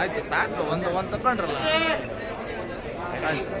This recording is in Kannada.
ಆಯ್ತು ಸಾಕು ಒಂದು ಒಂದು ತಕೊಂಡ್ರಲ್ಲ. ಆಯ್ತು.